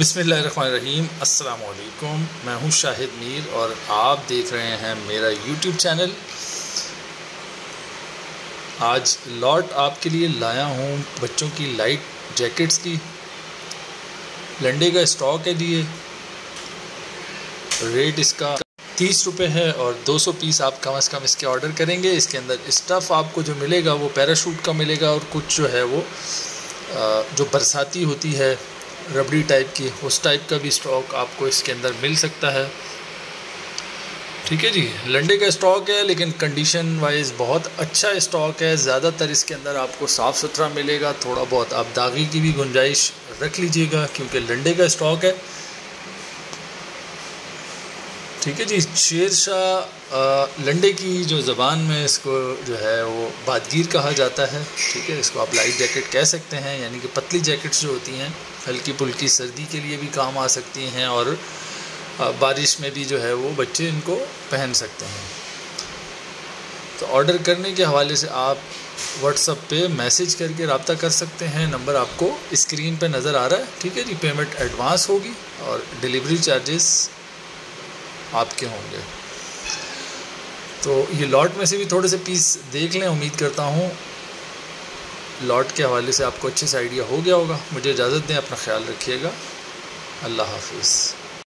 बिसमीम अस्सलाम मैं हूँ शाहिद मीर और आप देख रहे हैं मेरा यूट्यूब चैनल। आज लॉट आपके लिए लाया हूँ बच्चों की लाइट जैकेट्स की। लंडे का स्टॉक है लिए रेट इसका तीस रुपये है और 200 पीस आप कम अज़ कम इसके ऑर्डर करेंगे। इसके अंदर स्टफ़ आपको जो मिलेगा वो पैराशूट का मिलेगा और कुछ जो है वो जो बरसाती होती है रबड़ी टाइप की, उस टाइप का भी स्टॉक आपको इसके अंदर मिल सकता है। ठीक है जी, लंडे का स्टॉक है, लेकिन कंडीशन वाइज बहुत अच्छा स्टॉक है। ज़्यादातर इसके अंदर आपको साफ़ सुथरा मिलेगा, थोड़ा बहुत आप दागी की भी गुंजाइश रख लीजिएगा, क्योंकि लंडे का स्टॉक है। ठीक है जी शेर शाह लंडे की जो ज़बान में इसको जो है वो बादगीर कहा जाता है, ठीक है, इसको आप लाइट जैकेट कह सकते हैं, यानी कि पतली जैकेट्स जो होती हैं, हल्की पुल्की सर्दी के लिए भी काम आ सकती हैं और बारिश में भी जो है वो बच्चे इनको पहन सकते हैं। तो ऑर्डर करने के हवाले से आप व्हाट्सअप पे मैसेज करके रबता कर सकते हैं, नंबर आपको स्क्रीन पे नज़र आ रहा है, ठीक है जी, पेमेंट एडवांस होगी और डिलीवरी चार्जेस आपके होंगे। तो ये लॉट में से भी थोड़े से पीस देख लें, उम्मीद करता हूँ लॉट के हवाले से आपको अच्छे से आइडिया हो गया होगा। मुझे इजाज़त दें, अपना ख्याल रखिएगा। अल्लाह हाफिज़।